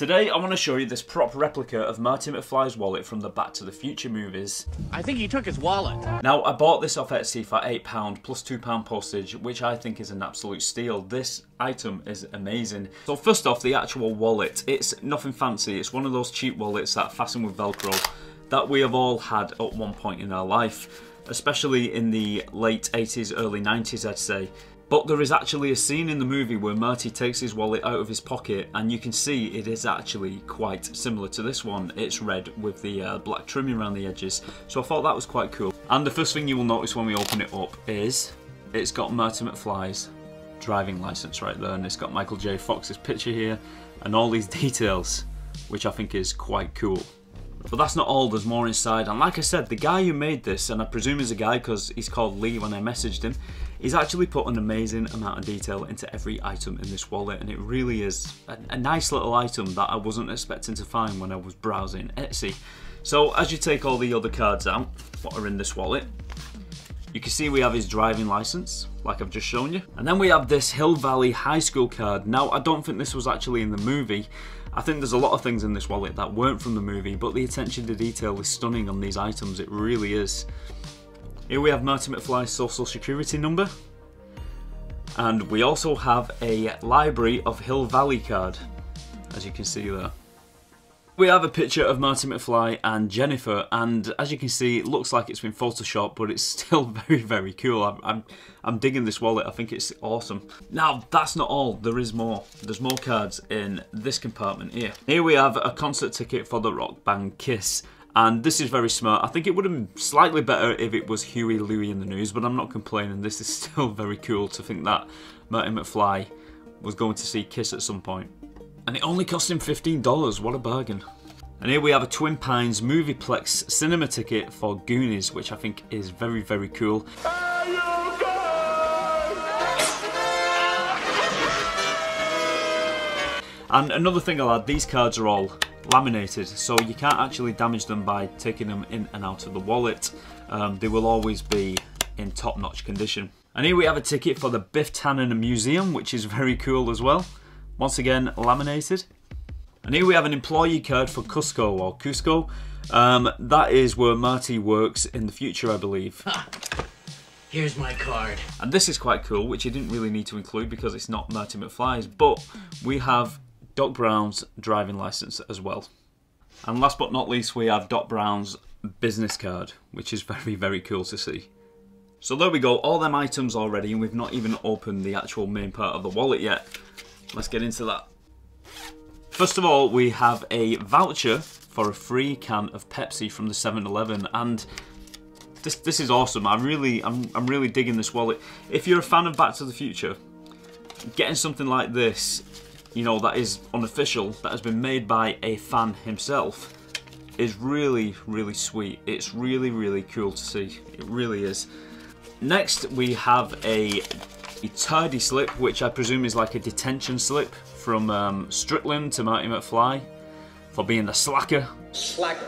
Today I want to show you this prop replica of Marty McFly's wallet from the Back to the Future movies. I think he took his wallet. Now I bought this off Etsy for £8 plus £2 postage which I think is an absolute steal. This item is amazing. So first off the actual wallet. It's nothing fancy. It's one of those cheap wallets that fasten with velcro that we have all had at one point in our life. Especially in the late 80s, early 90s I'd say. But there is actually a scene in the movie where Marty takes his wallet out of his pocket and you can see it is actually quite similar to this one. It's red with the uh, black trimming around the edges. So I thought that was quite cool. And the first thing you will notice when we open it up is it's got Marty McFly's driving license right there and it's got Michael J. Fox's picture here and all these details which I think is quite cool. But that's not all, there's more inside. And like I said, the guy who made this, and I presume he's a guy because he's called Lee when I messaged him, he's actually put an amazing amount of detail into every item in this wallet. And it really is a, a nice little item that I wasn't expecting to find when I was browsing Etsy. So as you take all the other cards out, what are in this wallet, you can see we have his driving license, like I've just shown you. And then we have this Hill Valley High School card. Now, I don't think this was actually in the movie. I think there's a lot of things in this wallet that weren't from the movie, but the attention to detail is stunning on these items, it really is. Here we have Marty McFly's social security number. And we also have a library of Hill Valley card, as you can see there. We have a picture of Marty McFly and Jennifer, and as you can see, it looks like it's been photoshopped, but it's still very, very cool. I'm, I'm, I'm digging this wallet. I think it's awesome. Now, that's not all. There is more. There's more cards in this compartment here. Here we have a concert ticket for the rock band Kiss. And this is very smart. I think it would have been slightly better if it was Huey Lewis and the News, but I'm not complaining. This is still very cool to think that Marty McFly was going to see Kiss at some point. And it only cost him $15, what a bargain. And here we have a Twin Pines Movieplex cinema ticket for Goonies, which I think is very, very cool. And another thing I'll add, these cards are all laminated, so you can't actually damage them by taking them in and out of the wallet. Um, they will always be in top-notch condition. And here we have a ticket for the Biff Tannen Museum, which is very cool as well. Once again, laminated. And here we have an employee card for Cusco or Cusco. Um, that is where Marty works in the future, I believe. Here's my card. And this is quite cool, which you didn't really need to include because it's not Marty McFly's, but we have Doc Brown's driving license as well. And last but not least, we have Doc Brown's business card, which is very, very cool to see. So there we go, all them items already, and we've not even opened the actual main part of the wallet yet. Let's get into that. First of all, we have a voucher for a free can of Pepsi from the 7-Eleven, and this this is awesome. I really, I'm, I'm really digging this wallet. If you're a fan of Back to the Future, getting something like this, you know, that is unofficial, that has been made by a fan himself, is really, really sweet. It's really, really cool to see. It really is. Next, we have a, a tidy slip, which I presume is like a detention slip from um, Strickland to Marty McFly for being the slacker. Slacker.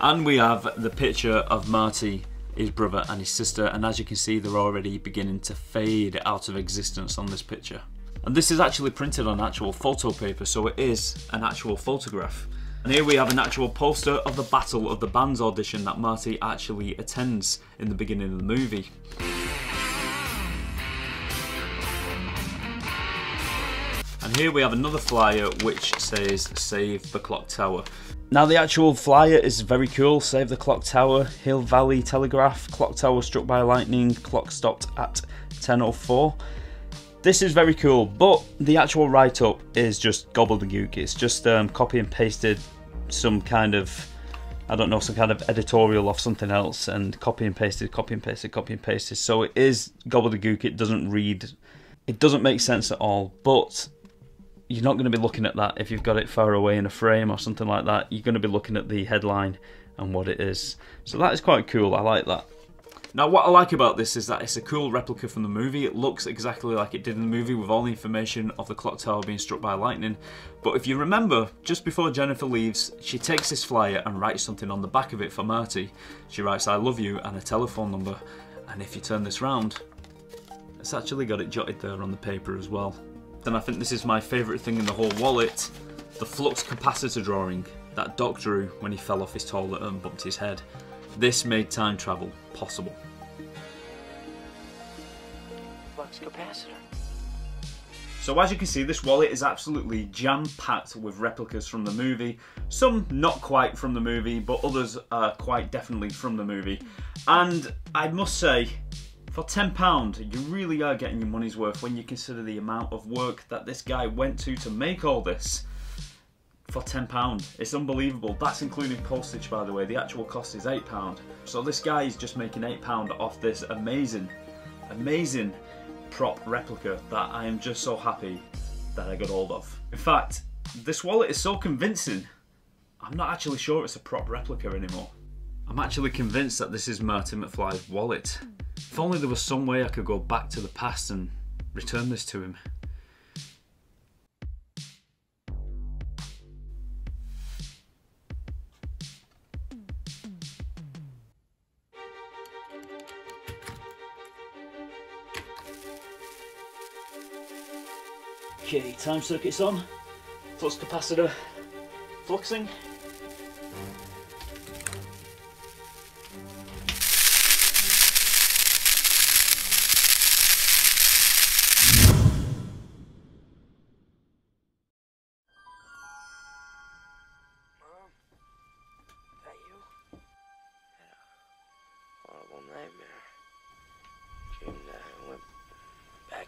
And we have the picture of Marty, his brother and his sister, and as you can see they're already beginning to fade out of existence on this picture. And this is actually printed on actual photo paper, so it is an actual photograph. And here we have an actual poster of the Battle of the Bands audition that Marty actually attends in the beginning of the movie. And here we have another flyer which says Save the Clock Tower. Now the actual flyer is very cool, Save the Clock Tower, Hill Valley Telegraph, Clock Tower struck by lightning, clock stopped at 10.04. This is very cool, but the actual write-up is just gobbledygook. It's just um, copy and pasted some kind of, I don't know, some kind of editorial of something else and copy and pasted, copy and pasted, copy and pasted. So it is gobbledygook, it doesn't read, it doesn't make sense at all, but you're not going to be looking at that if you've got it far away in a frame or something like that. You're going to be looking at the headline and what it is. So that is quite cool. I like that. Now what I like about this is that it's a cool replica from the movie. It looks exactly like it did in the movie with all the information of the clock tower being struck by lightning. But if you remember, just before Jennifer leaves, she takes this flyer and writes something on the back of it for Marty. She writes I love you and a telephone number. And if you turn this round, it's actually got it jotted there on the paper as well. Then I think this is my favourite thing in the whole wallet. The flux capacitor drawing that Doc drew when he fell off his toilet and bumped his head. This made time travel possible. Flux capacitor. So as you can see, this wallet is absolutely jam-packed with replicas from the movie. Some not quite from the movie, but others are quite definitely from the movie. And I must say, for £10, you really are getting your money's worth when you consider the amount of work that this guy went to to make all this. For £10. It's unbelievable. That's including postage, by the way. The actual cost is £8. So this guy is just making £8 off this amazing, amazing prop replica that I am just so happy that I got hold of. In fact, this wallet is so convincing, I'm not actually sure it's a prop replica anymore. I'm actually convinced that this is Martin McFly's wallet. If only there was some way I could go back to the past and return this to him. Okay, time circuit's on. Flux capacitor fluxing.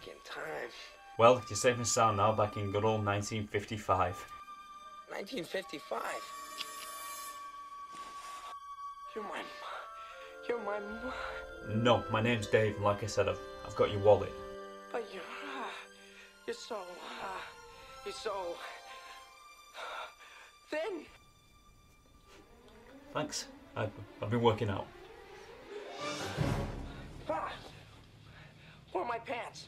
In time. Well, you're safe and sound now back in good old 1955. 1955. You're my. You're my. No, my name's Dave, and like I said, I've, I've got your wallet. But you're. Uh, you're so. Uh, you're so. thin. Thanks. I've, I've been working out. Ah, where are my pants?